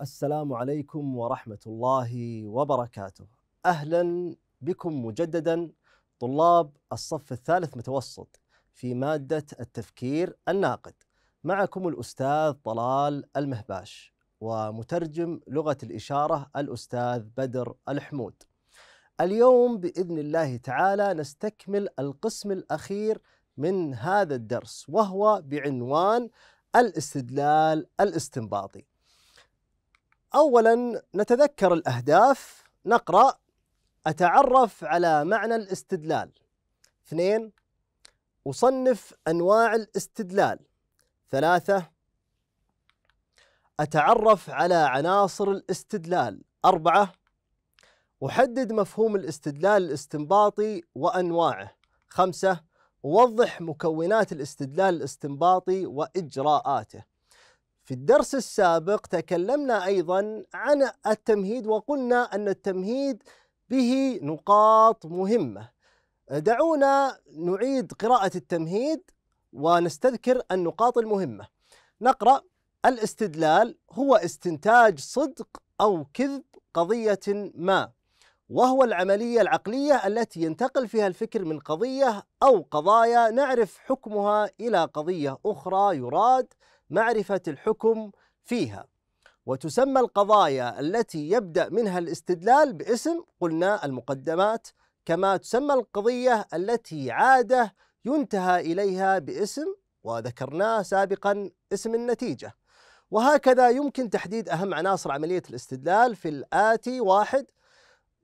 السلام عليكم ورحمة الله وبركاته. أهلا بكم مجددا طلاب الصف الثالث متوسط في مادة التفكير الناقد. معكم الأستاذ طلال المهباش ومترجم لغة الإشارة الأستاذ بدر الحمود. اليوم بإذن الله تعالى نستكمل القسم الأخير من هذا الدرس وهو بعنوان الاستدلال الاستنباطي. اولا نتذكر الأهداف نقرأ أتعرف على معنى الاستدلال. اثنين أصنف أنواع الاستدلال. ثلاثة أتعرف على عناصر الاستدلال. أربعة أحدد مفهوم الاستدلال الاستنباطي وأنواعه. خمسة أوضح مكونات الاستدلال الاستنباطي وإجراءاته. في الدرس السابق تكلمنا أيضا عن التمهيد وقلنا أن التمهيد به نقاط مهمة. دعونا نعيد قراءة التمهيد ونستذكر النقاط المهمة. نقرأ الاستدلال هو استنتاج صدق أو كذب قضية ما وهو العملية العقلية التي ينتقل فيها الفكر من قضية أو قضايا نعرف حكمها إلى قضية أخرى يراد معرفة الحكم فيها. وتسمى القضايا التي يبدأ منها الاستدلال باسم قلنا المقدمات كما تسمى القضية التي عادة ينتهى إليها باسم وذكرناه سابقا اسم النتيجة. وهكذا يمكن تحديد أهم عناصر عملية الاستدلال في الآتي واحد.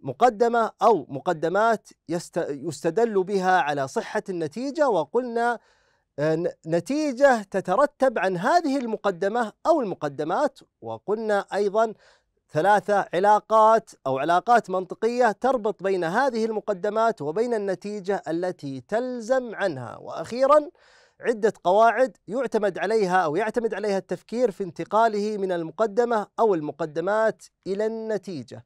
مقدمة أو مقدمات يستدل بها على صحة النتيجة وقلنا نتيجة تترتب عن هذه المقدمة أو المقدمات وقلنا أيضا ثلاثة علاقات أو علاقات منطقية تربط بين هذه المقدمات وبين النتيجة التي تلزم عنها. وأخيرا عدة قواعد يعتمد عليها أو يعتمد عليها التفكير في انتقاله من المقدمة أو المقدمات إلى النتيجة.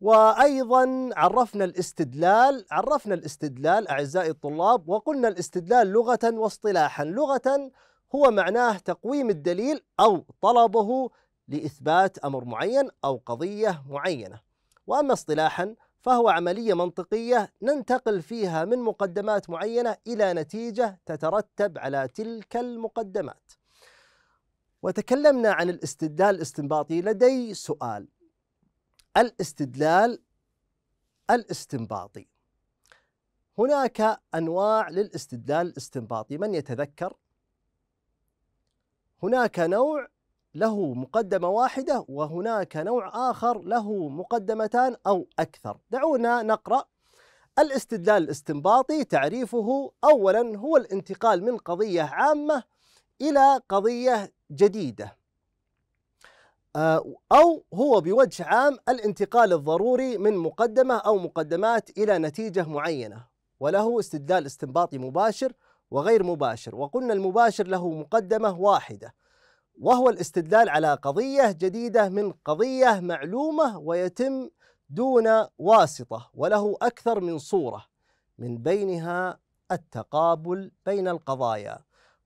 وأيضا عرفنا الاستدلال عرفنا الاستدلال أعزائي الطلاب وقلنا الاستدلال لغة واصطلاحا. لغة هو معناه تقويم الدليل أو طلبه لإثبات أمر معين أو قضية معينة. وأما اصطلاحا فهو عملية منطقية ننتقل فيها من مقدمات معينة إلى نتيجة تترتب على تلك المقدمات. وتكلمنا عن الاستدلال الاستنباطي. لدي سؤال. الاستدلال الاستنباطي. هناك أنواع للاستدلال الاستنباطي. من يتذكر؟ هناك نوع له مقدمة واحدة وهناك نوع آخر له مقدمتان أو أكثر. دعونا نقرأ. الاستدلال الاستنباطي تعريفه اولا هو الانتقال من قضية عامة إلى قضية جديدة. آه، أو هو بوجه عام الانتقال الضروري من مقدمة أو مقدمات إلى نتيجة معينة وله استدلال استنباطي مباشر وغير مباشر وقلنا المباشر له مقدمة واحدة وهو الاستدلال على قضية جديدة من قضية معلومة ويتم دون واسطة وله أكثر من صورة من بينها التقابل بين القضايا.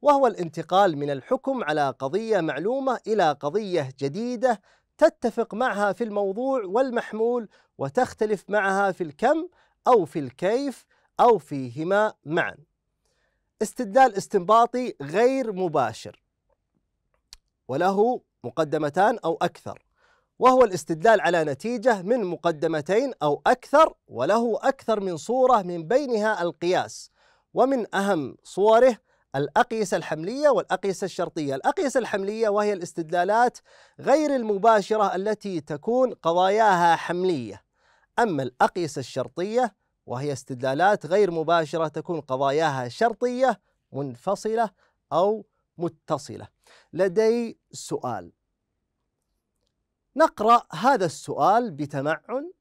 وهو الانتقال من الحكم على قضية معلومة إلى قضية جديدة تتفق معها في الموضوع والمحمول وتختلف معها في الكم أو في الكيف أو فيهما معا. استدلال استنباطي غير مباشر. وله مقدمتان أو أكثر. وهو الاستدلال على نتيجة من مقدمتين أو أكثر وله أكثر من صورة من بينها القياس. ومن أهم صوره الأقيسة الحملية والأقيسة الشرطية. الأقيسة الحملية وهي الاستدلالات غير المباشرة التي تكون قضاياها حملية. أما الأقيسة الشرطية وهي استدلالات غير مباشرة تكون قضاياها شرطية منفصلة أو متصلة. لدي سؤال. نقرأ هذا السؤال بتمعن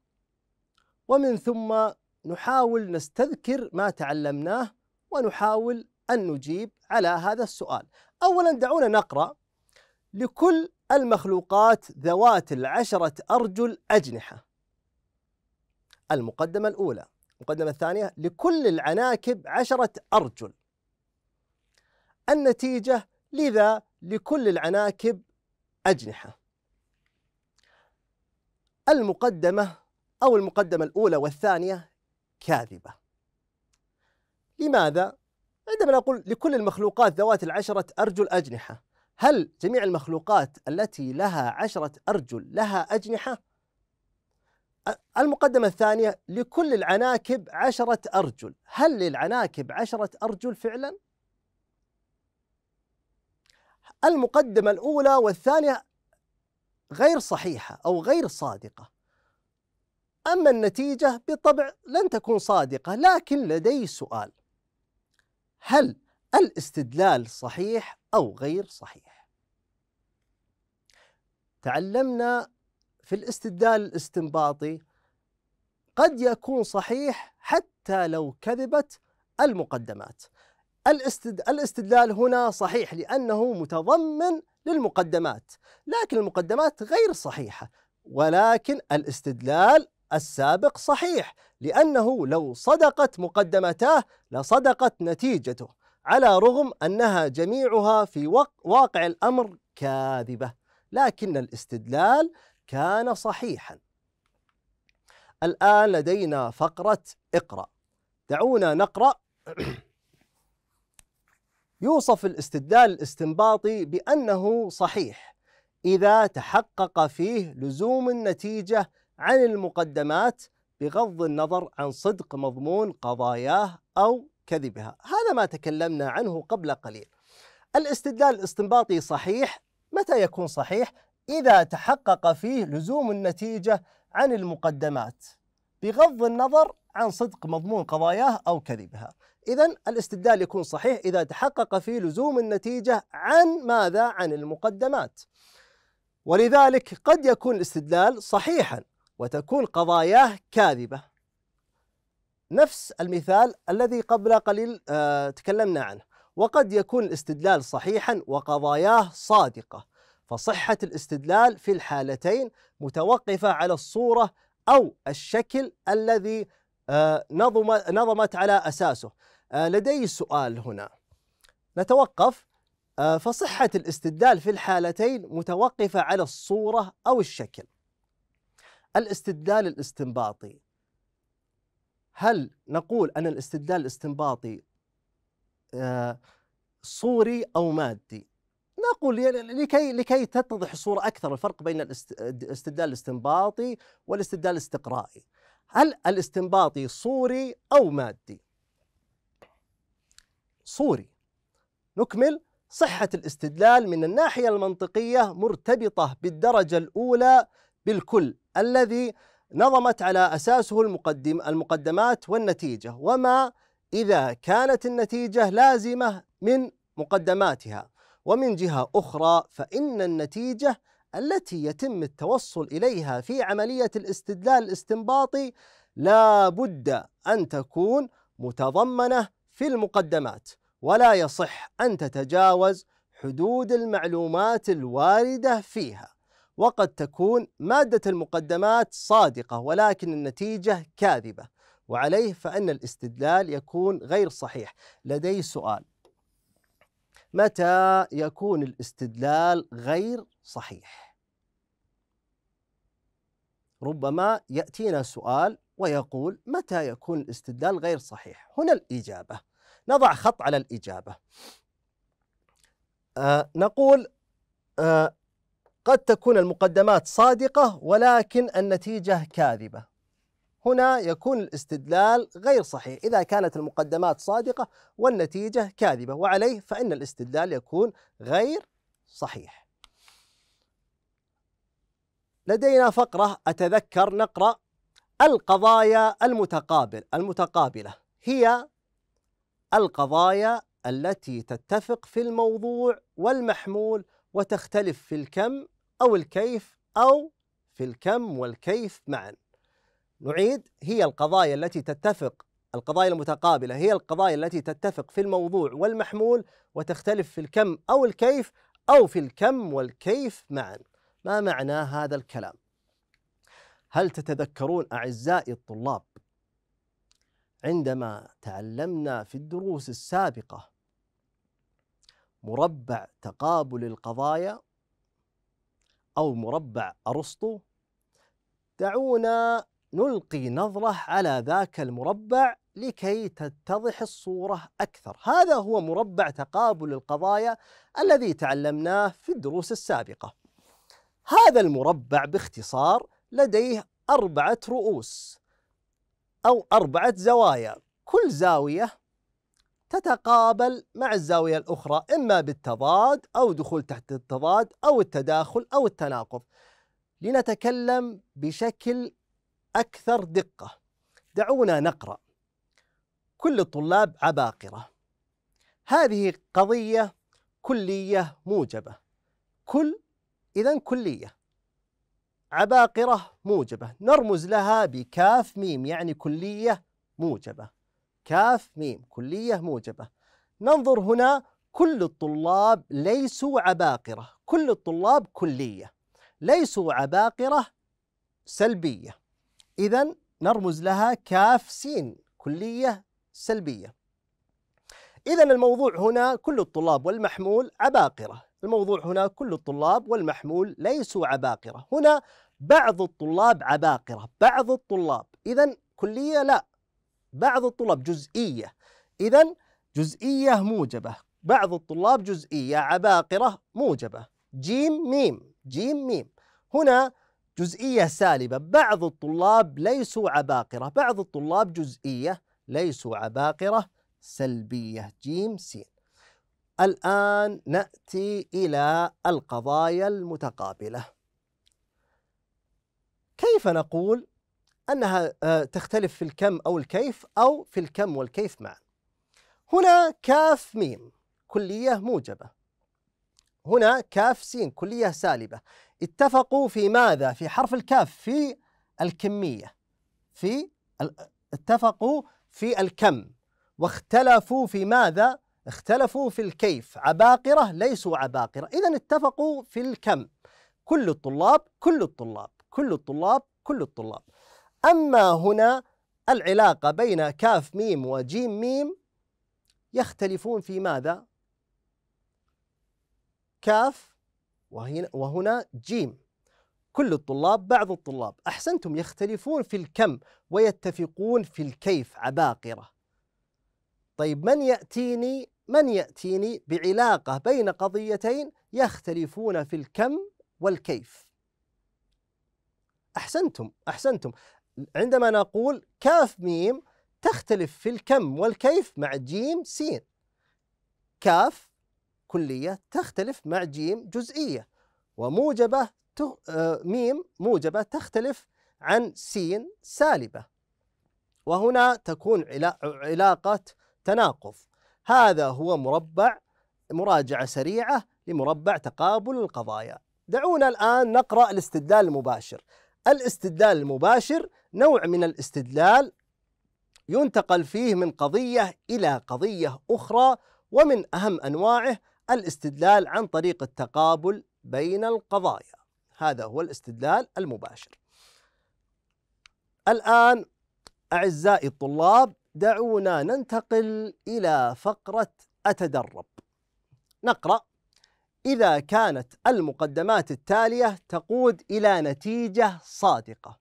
ومن ثم نحاول نستذكر ما تعلمناه ونحاول أن نجيب على هذا السؤال. أولا دعونا نقرأ لكل المخلوقات ذوات العشرة أرجل أجنحة. المقدمة الأولى المقدمة الثانية لكل العناكب عشرة أرجل. النتيجة لذا؟ لكل العناكب أجنحة. المقدمة أو المقدمة الأولى والثانية كاذبة. لماذا؟ عندما نقول لكل المخلوقات ذوات العشرة أرجل أجنحة هل جميع المخلوقات التي لها عشرة أرجل لها أجنحة؟ المقدمة الثانية لكل العناكب عشرة أرجل هل للعناكب عشرة أرجل فعلا؟ المقدمة الأولى والثانية غير صحيحة أو غير صادقة أما النتيجة بالطبع لن تكون صادقة لكن لدي سؤال هل الاستدلال صحيح أو غير صحيح؟ تعلمنا في الاستدلال الاستنباطي قد يكون صحيح حتى لو كذبت المقدمات. الاستدلال هنا صحيح لأنه متضمن للمقدمات لكن المقدمات غير صحيحة ولكن الاستدلال السابق صحيح لأنه لو صدقت مقدمتاه لصدقت نتيجته على رغم أنها جميعها في واقع الأمر كاذبة لكن الاستدلال كان صحيحا. الآن لدينا فقرة اقرأ. دعونا نقرأ. يوصف الاستدلال الاستنباطي بأنه صحيح إذا تحقق فيه لزوم النتيجة عن المقدمات بغض النظر عن صدق مضمون قضاياه أو كذبها. هذا ما تكلمنا عنه قبل قليل. الاستدلال الاستنباطي صحيح. متى يكون صحيح؟ إذا تحقق فيه لزوم النتيجة عن المقدمات بغض النظر عن صدق مضمون قضاياه أو كذبها. إذا الاستدلال يكون صحيح إذا تحقق فيه لزوم النتيجة عن ماذا؟ عن المقدمات. ولذلك قد يكون الاستدلال صحيحا. وتكون قضاياه كاذبة. نفس المثال الذي قبل قليل آه تكلمنا عنه. وقد يكون الاستدلال صحيحا وقضاياه صادقة. فصحة الاستدلال في الحالتين متوقفة على الصورة أو الشكل الذي آه نظم نظمت على أساسه. آه لدي سؤال هنا. نتوقف فصحة الاستدلال في الحالتين متوقفة على الصورة أو الشكل. الاستدلال الاستنباطي. هل نقول أن الاستدلال الاستنباطي آه، صوري أو مادي؟ نقول لكي لكي تتضح الصورة أكثر الفرق بين الاستدلال الاستنباطي والاستدلال الاستقرائي. هل الاستنباطي صوري أو مادي؟ صوري. نكمل. صحة الاستدلال من الناحية المنطقية مرتبطة بالدرجة الأولى بالكل. الذي نظمت على أساسه المقدم المقدمات والنتيجة وما إذا كانت النتيجة لازمة من مقدماتها. ومن جهة أخرى فإن النتيجة التي يتم التوصل إليها في عملية الاستدلال الاستنباطي لا بد أن تكون متضمنة في المقدمات ولا يصح أن تتجاوز حدود المعلومات الواردة فيها. وقد تكون مادة المقدمات صادقة ولكن النتيجة كاذبة. وعليه فإن الاستدلال يكون غير صحيح. لدي سؤال. متى يكون الاستدلال غير صحيح؟ ربما يأتينا سؤال ويقول متى يكون الاستدلال غير صحيح؟ هنا الإجابة. نضع خط على الإجابة. آه نقول آه قد تكون المقدمات صادقة ولكن النتيجة كاذبة. هنا يكون الاستدلال غير صحيح. إذا كانت المقدمات صادقة والنتيجة كاذبة وعليه فإن الاستدلال يكون غير صحيح. لدينا فقرة أتذكر نقرأ القضايا المتقابل المتقابلة. هي القضايا التي تتفق في الموضوع والمحمول وتختلف في الكم أو الكيف أو في الكم والكيف معا نعيد هي القضايا التي تتفق القضايا المتقابلة هي القضايا التي تتفق في الموضوع والمحمول وتختلف في الكم أو الكيف أو في الكم والكيف معا ما معنى هذا الكلام؟ هل تتذكرون أعزائي الطلاب عندما تعلمنا في الدروس السابقة مربع تقابل القضايا أو مربع أرسطو دعونا نلقي نظرة على ذاك المربع لكي تتضح الصورة أكثر. هذا هو مربع تقابل القضايا الذي تعلمناه في الدروس السابقة. هذا المربع باختصار لديه أربعة رؤوس أو أربعة زوايا كل زاوية تتقابل مع الزاوية الأخرى إما بالتضاد أو دخول تحت التضاد أو التداخل أو التناقض. لنتكلم بشكل أكثر دقة. دعونا نقرأ. كل الطلاب عباقرة. هذه قضية كلية موجبة. كل إذا كلية. عباقرة موجبة. نرمز لها بكاف ميم يعني كلية موجبة. كاف ميم كلية موجبة. ننظر هنا كل الطلاب ليسوا عباقرة كل الطلاب كلية. ليسوا عباقرة سلبية. إذا نرمز لها كاف سين كلية سلبية. إذا الموضوع هنا كل الطلاب والمحمول عباقرة. الموضوع هنا كل الطلاب والمحمول ليسوا عباقرة. هنا بعض الطلاب عباقرة بعض الطلاب. إذا كلية لا. بعض الطلاب جزئية. إذا جزئية موجبة بعض الطلاب جزئية عباقرة موجبة. جيم ميم جيم ميم. هنا جزئية سالبة بعض الطلاب ليسوا عباقرة بعض الطلاب جزئية ليسوا عباقرة سلبية. جيم سين. الآن نأتي إلى القضايا المتقابلة. كيف نقول أنها آه، تختلف في الكم أو الكيف أو في الكم والكيف معا. هنا كاف ميم كلية موجبة. هنا كاف سين كلية سالبة. اتفقوا في ماذا؟ في حرف الكاف في الكمية في اتفقوا في الكم. واختلفوا في ماذا؟ اختلفوا في الكيف. عباقرة ليسوا عباقرة. إذا اتفقوا في الكم. كل الطلاب كل الطلاب كل الطلاب كل الطلاب. أما هنا العلاقة بين كاف ميم وجيم ميم يختلفون في ماذا؟ كاف وهنا, وهنا جيم. كل الطلاب بعض الطلاب. أحسنتم يختلفون في الكم ويتفقون في الكيف عباقرة. طيب من يأتيني من يأتيني بعلاقة بين قضيتين يختلفون في الكم والكيف؟ أحسنتم أحسنتم. عندما نقول كاف ميم تختلف في الكم والكيف مع جيم سين. كاف كلية تختلف مع جيم جزئية وموجبة آه، ميم موجبة تختلف عن سين سالبة. وهنا تكون علاقة تناقض. هذا هو مربع مراجعة سريعة لمربع تقابل القضايا. دعونا الآن نقرأ الاستدلال المباشر. الاستدلال المباشر نوع من الاستدلال ينتقل فيه من قضية إلى قضية أخرى ومن أهم أنواعه الاستدلال عن طريق التقابل بين القضايا. هذا هو الاستدلال المباشر. الآن أعزائي الطلاب دعونا ننتقل إلى فقرة أتدرب. نقرأ. إذا كانت المقدمات التالية تقود إلى نتيجة صادقة.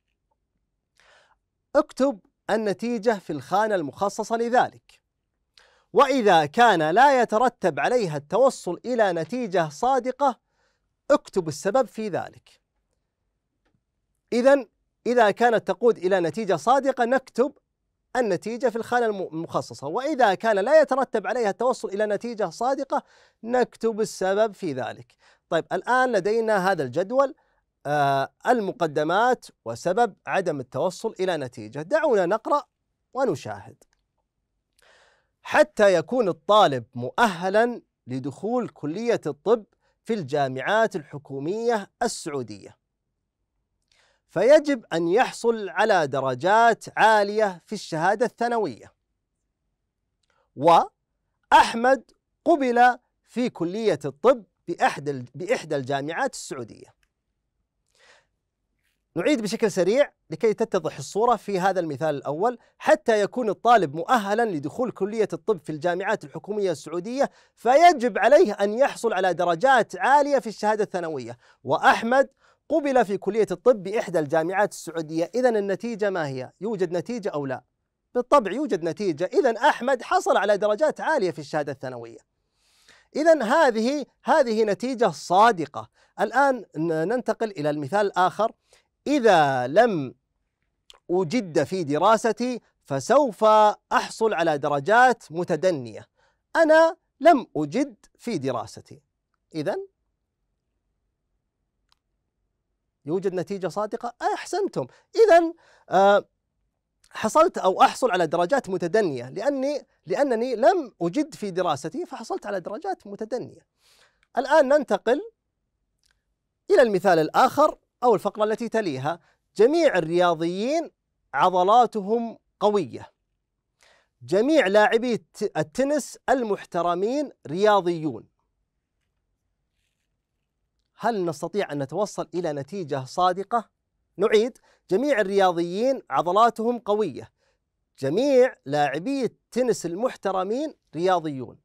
اكتب النتيجة في الخانة المخصصة لذلك. وإذا كان لا يترتب عليها التوصل إلى نتيجة صادقة اكتب السبب في ذلك. إذا إذا كانت تقود إلى نتيجة صادقة نكتب النتيجة في الخانة المخصصة. وإذا كان لا يترتب عليها التوصل إلى نتيجة صادقة نكتب السبب في ذلك. طيب الآن لدينا هذا الجدول آه المقدمات وسبب عدم التوصل إلى نتيجة. دعونا نقرأ ونشاهد. حتى يكون الطالب مؤهلا لدخول كلية الطب في الجامعات الحكومية السعودية. فيجب أن يحصل على درجات عالية في الشهادة الثانوية. وأحمد قبل في كلية الطب بإحدى بإحدى الجامعات السعودية. نعيد بشكل سريع لكي تتضح الصورة في هذا المثال الأول حتى يكون الطالب مؤهلا لدخول كلية الطب في الجامعات الحكومية السعودية فيجب عليه أن يحصل على درجات عالية في الشهادة الثانوية. وأحمد قبل في كلية الطب بإحدى الجامعات السعودية. إذا النتيجة ما هي؟ يوجد نتيجة أو لا؟ بالطبع يوجد نتيجة. إذا أحمد حصل على درجات عالية في الشهادة الثانوية. إذا هذه هذه نتيجة صادقة. الآن ننتقل إلى المثال الآخر. إذا لم أجد في دراستي فسوف أحصل على درجات متدنية. أنا لم أجد في دراستي. إذا يوجد نتيجة صادقة؟ أحسنتم. إذا آه حصلت أو أحصل على درجات متدنية. لأني لأنني لم أجد في دراستي فحصلت على درجات متدنية. الآن ننتقل إلى المثال الآخر. أو الفقرة التي تليها جميع الرياضيين عضلاتهم قوية. جميع لاعبي التنس المحترمين رياضيون. هل نستطيع أن نتوصل إلى نتيجة صادقة؟ نعيد. جميع الرياضيين عضلاتهم قوية. جميع لاعبي التنس المحترمين رياضيون.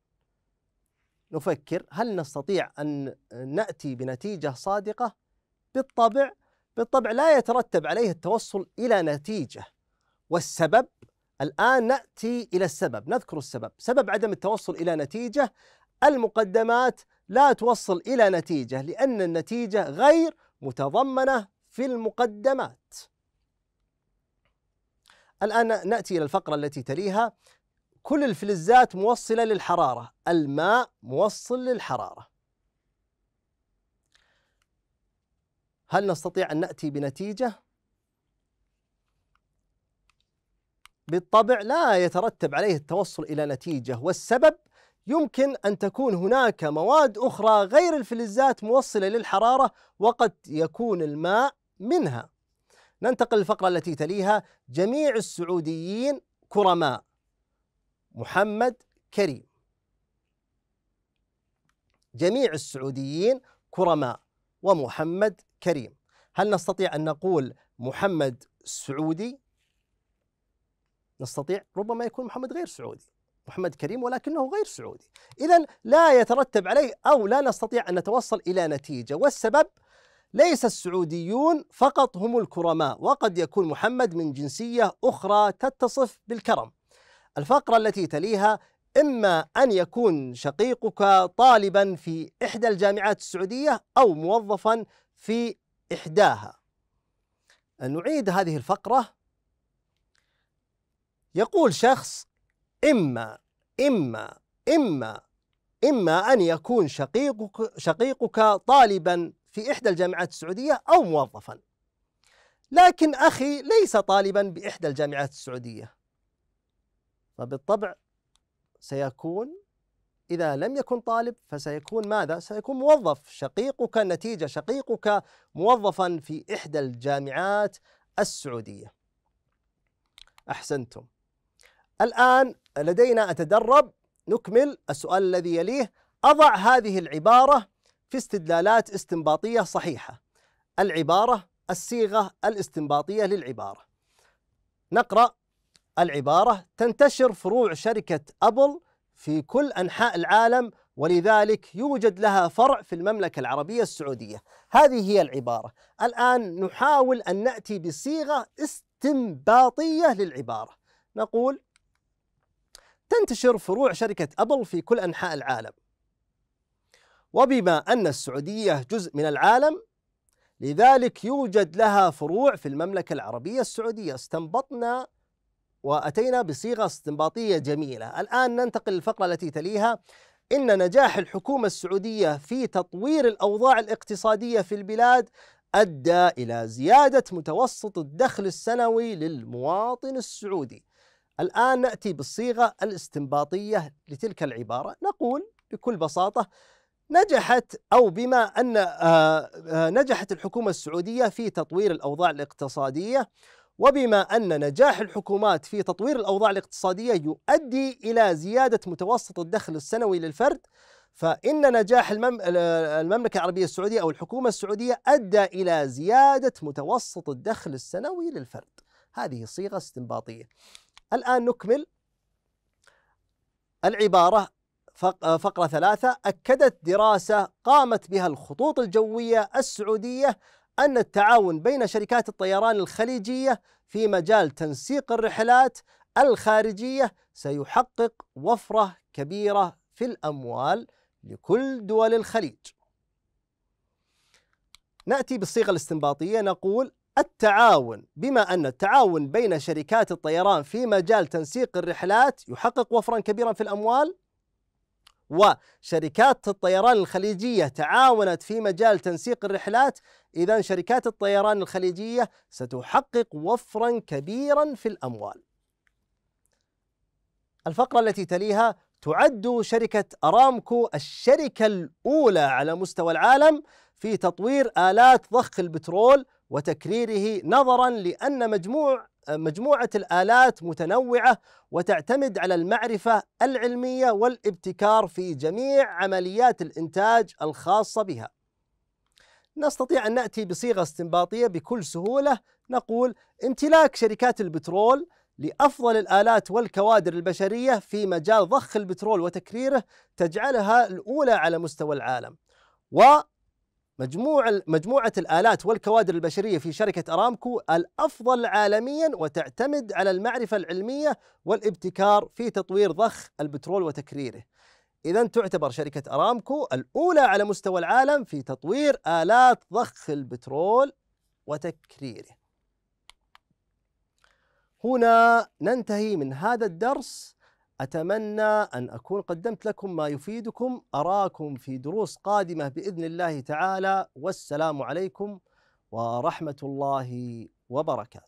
نفكر هل نستطيع أن نأتي بنتيجة صادقة؟ بالطبع بالطبع لا يترتب عليه التوصل إلى نتيجة. والسبب الآن نأتي إلى السبب نذكر السبب. سبب عدم التوصل إلى نتيجة المقدمات لا توصل إلى نتيجة لأن النتيجة غير متضمنة في المقدمات. الآن نأتي إلى الفقرة التي تليها. كل الفلزات موصلة للحرارة الماء موصل للحرارة. هل نستطيع أن نأتي بنتيجة؟ بالطبع لا يترتب عليه التوصل إلى نتيجة والسبب يمكن أن تكون هناك مواد أخرى غير الفلزات موصلة للحرارة وقد يكون الماء منها. ننتقل للفقرة التي تليها. جميع السعوديين كرماء. محمد كريم. جميع السعوديين كرماء. ومحمد كريم. هل نستطيع أن نقول محمد سعودي؟ نستطيع ربما يكون محمد غير سعودي محمد كريم ولكنه غير سعودي. إذا لا يترتب عليه أو لا نستطيع أن نتوصل إلى نتيجة والسبب ليس السعوديون فقط هم الكرماء وقد يكون محمد من جنسية أخرى تتصف بالكرم. الفقرة التي تليها إما أن يكون شقيقك طالبا في إحدى الجامعات السعودية أو موظفا في إحداها. نعيد هذه الفقرة. يقول شخص إما إما إما إما أن يكون شقيقك شقيقك طالبا في إحدى الجامعات السعودية أو موظفا. لكن أخي ليس طالبا بإحدى الجامعات السعودية. فبالطبع سيكون إذا لم يكن طالب فسيكون ماذا؟ سيكون موظف. شقيقك النتيجة شقيقك موظفا في إحدى الجامعات السعودية. أحسنتم. الآن لدينا أتدرب نكمل السؤال الذي يليه. أضع هذه العبارة في استدلالات استنباطية صحيحة. العبارة الصيغة الاستنباطية للعبارة. نقرأ. العبارة تنتشر فروع شركة أبل في كل أنحاء العالم ولذلك يوجد لها فرع في المملكة العربية السعودية. هذه هي العبارة. الآن نحاول أن نأتي بصيغة استنباطية للعبارة. نقول تنتشر فروع شركة أبل في كل أنحاء العالم. وبما أن السعودية جزء من العالم لذلك يوجد لها فروع في المملكة العربية السعودية. استنبطنا وأتينا بصيغة استنباطية جميلة. الآن ننتقل للفقرة التي تليها. إن نجاح الحكومة السعودية في تطوير الأوضاع الاقتصادية في البلاد أدى إلى زيادة متوسط الدخل السنوي للمواطن السعودي. الآن نأتي بالصيغة الاستنباطية لتلك العبارة. نقول بكل بساطة نجحت أو بما أن آه، آه، نجحت الحكومة السعودية في تطوير الأوضاع الاقتصادية وبما أن نجاح الحكومات في تطوير الأوضاع الاقتصادية يؤدي إلى زيادة متوسط الدخل السنوي للفرد فإن نجاح المملكة العربية السعودية أو الحكومة السعودية أدى إلى زيادة متوسط الدخل السنوي للفرد. هذه صيغة استنباطية. الآن نكمل. العبارة فقرة ثلاثة. أكدت دراسة قامت بها الخطوط الجوية السعودية أن التعاون بين شركات الطيران الخليجية في مجال تنسيق الرحلات الخارجية سيحقق وفرة كبيرة في الأموال لكل دول الخليج. نأتي بالصيغة الاستنباطية نقول التعاون بما أن التعاون بين شركات الطيران في مجال تنسيق الرحلات يحقق وفرا كبيرا في الأموال وشركات الطيران الخليجية تعاونت في مجال تنسيق الرحلات. إذا شركات الطيران الخليجية ستحقق وفرا كبيرا في الأموال. الفقرة التي تليها تعد شركة أرامكو الشركة الأولى على مستوى العالم في تطوير آلات ضخ البترول وتكريره نظرا لأن مجموع مجموعة الآلات متنوعة وتعتمد على المعرفة العلمية والابتكار في جميع عمليات الإنتاج الخاصة بها. نستطيع أن نأتي بصيغة استنباطية بكل سهولة نقول امتلاك شركات البترول لأفضل الآلات والكوادر البشرية في مجال ضخ البترول وتكريره تجعلها الأولى على مستوى العالم. و مجموع مجموعة الآلات والكوادر البشرية في شركة أرامكو الأفضل عالميا وتعتمد على المعرفة العلمية والابتكار في تطوير ضخ البترول وتكريره. إذا تعتبر شركة أرامكو الأولى على مستوى العالم في تطوير آلات ضخ البترول وتكريره. هنا ننتهي من هذا الدرس أتمنى أن أكون قدمت لكم ما يفيدكم أراكم في دروس قادمة بإذن الله تعالى والسلام عليكم ورحمة الله وبركاته.